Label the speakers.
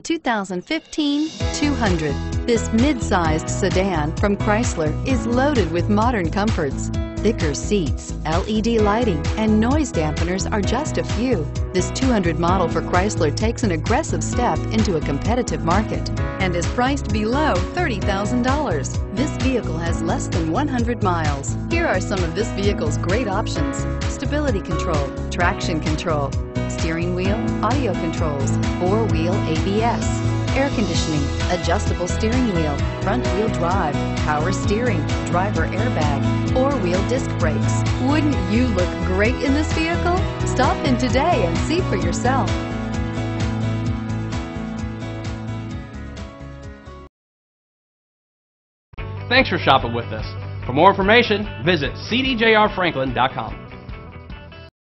Speaker 1: 2015 200. This mid-sized sedan from Chrysler is loaded with modern comforts. Thicker seats, LED lighting, and noise dampeners are just a few. This 200 model for Chrysler takes an aggressive step into a competitive market and is priced below $30,000. This vehicle has less than 100 miles. Here are some of this vehicle's great options. Stability control, traction control, steering wheel, audio controls, four-wheel ABS, air conditioning, adjustable steering wheel, front wheel drive, power steering, driver airbag, four-wheel disc brakes. Wouldn't you look great in this vehicle? Stop in today and see for yourself.
Speaker 2: Thanks for shopping with us. For more information, visit cdjrfranklin.com.